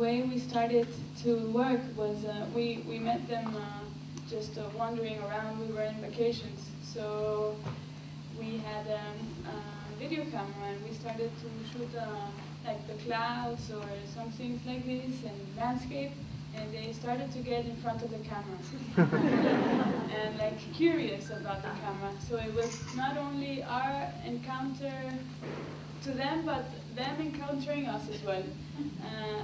we started to work was uh, we, we met them uh, just uh, wandering around. We were in vacations. So we had um, a video camera and we started to shoot uh, like the clouds or some things like this and landscape and they started to get in front of the camera and like curious about the camera. So it was not only our encounter to them, but them encountering us as well. Uh,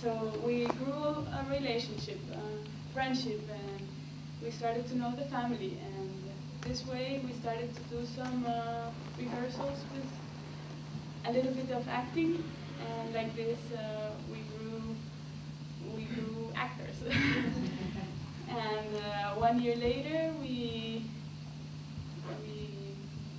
so we grew a relationship, uh, friendship, and we started to know the family. And this way, we started to do some uh, rehearsals with a little bit of acting, and like this, uh, we grew we grew actors. and uh, one year later, we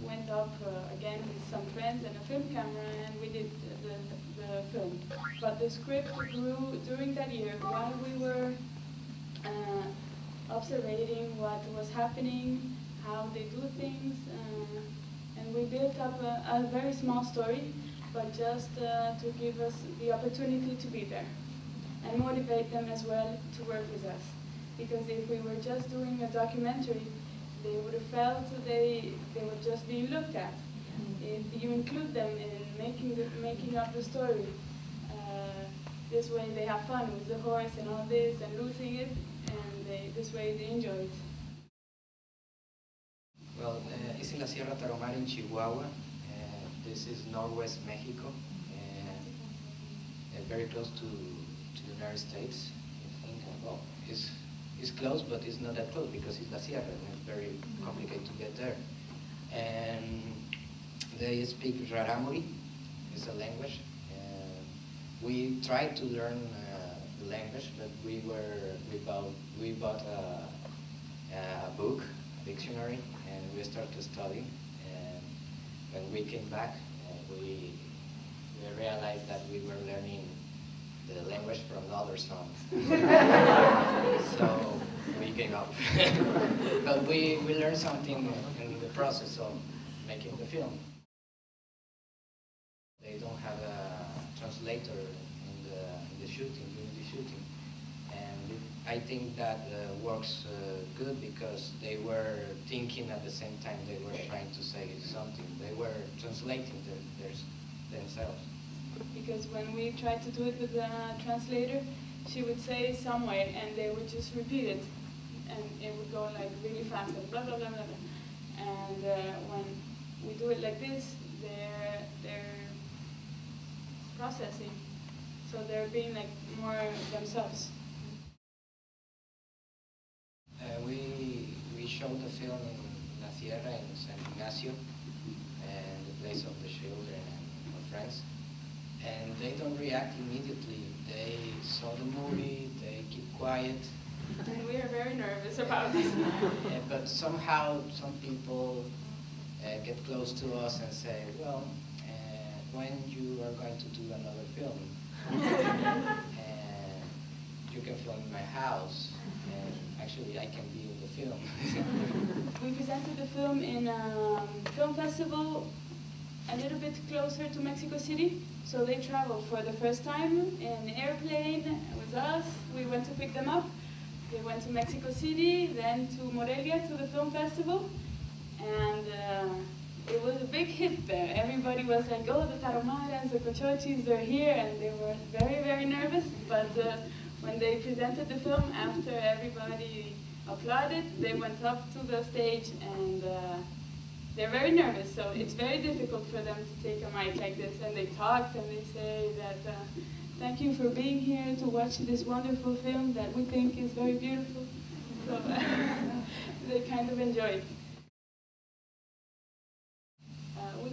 went up uh, again with some and a film camera, and we did the, the, film. But the script grew during that year while we were uh, observing what was happening, how they do things, uh, and we built up a, a, very small story, but just uh, to give us the opportunity to be there and motivate them as well to work with us. Because if we were just doing a documentary, they would have felt they, they were just being looked at. If you include them in making, the, making up the story, uh, this way they have fun with the horse and all this and losing it, and they, this way they enjoy it. Well, uh, it's in la Sierra Tarahumara in Chihuahua. Uh, this is northwest Mexico, uh, very close to the United States. I think, well, it's, it's close, but it's not that close because it's La Sierra and it's very complicated to get there. And they speak Rarámuri, it's a language. Uh, we tried to learn uh, the language, but we were we bought we bought a, a book, a dictionary, and we started studying. And when we came back, uh, we we realized that we were learning the language from the other songs. so we gave up. but we, we learned something in the process of making the film. They don't have translator in the, in the shooting, during the shooting. And I think that uh, works uh, good because they were thinking at the same time they were trying to say something. They were translating their, their, themselves because when we tried to do it with the translator, she would say somewhere and they would just repeat it. And it would go like really fast and blah, blah, blah, blah, blah. And uh, when we do it like this, they're, they're processing. So they're being like more themselves. Uh, we, we showed the film in La Sierra in San Ignacio and the place of the children and our friends and they don't react immediately. They saw the movie, they keep quiet. And we are very nervous about this. yeah, but somehow some people uh, get close to us and say, well, when you are going to do another film, and you can film in my house, and actually I can be in the film. we presented the film in a um, film festival a little bit closer to Mexico City. So they traveled for the first time in airplane with us. We went to pick them up. They went to Mexico City, then to Morelia to the film festival. And uh, it was a big hit there. Everybody was like, oh, the Tarahumaras, the Cochochis, they're here. And they were very, very nervous. But uh, when they presented the film, after everybody applauded, they went up to the stage and uh, they're very nervous, so it's very difficult for them to take a mic like this. And they talk and they say that, uh, thank you for being here to watch this wonderful film that we think is very beautiful. So they kind of enjoy it.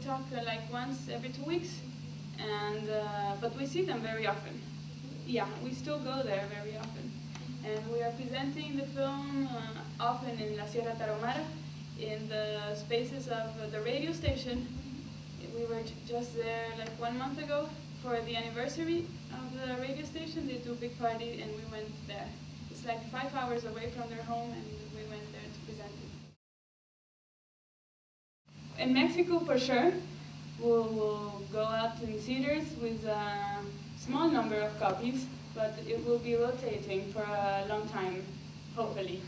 Talk uh, like once every two weeks, and uh, but we see them very often. Yeah, we still go there very often. And we are presenting the film uh, often in La Sierra Tarahumara, in the spaces of the radio station. We were just there like one month ago for the anniversary of the radio station. They do a big party and we went there. It's like five hours away from their home and we went there to present it. In Mexico, for sure, we'll, we'll go out in theaters with a small number of copies, but it will be rotating for a long time, hopefully.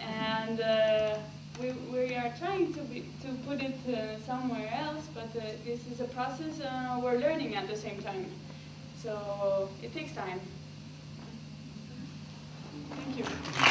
and uh, we, we are trying to, be, to put it uh, somewhere else, but uh, this is a process uh, we're learning at the same time. So it takes time. Thank you.